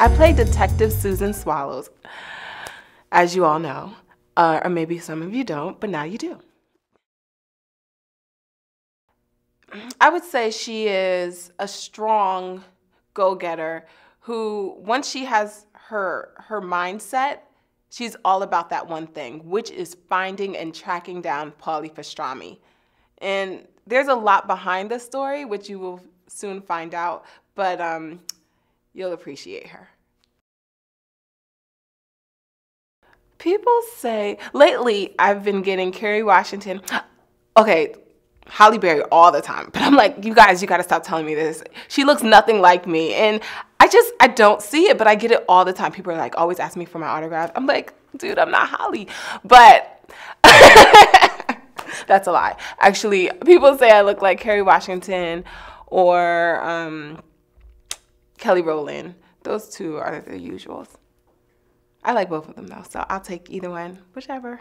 I play Detective Susan Swallows, as you all know, uh, or maybe some of you don't, but now you do. I would say she is a strong go-getter who, once she has her her mindset, she's all about that one thing, which is finding and tracking down Paulie Pastrami. And there's a lot behind the story, which you will soon find out, but um, you'll appreciate her. People say, lately I've been getting Kerry Washington. Okay, Halle Berry all the time. But I'm like, you guys, you gotta stop telling me this. She looks nothing like me. And I just, I don't see it, but I get it all the time. People are like, always ask me for my autograph. I'm like, dude, I'm not Halle. But that's a lie. Actually, people say I look like Kerry Washington or um, Kelly Rowland. Those two are the usuals. I like both of them though, so I'll take either one, whichever.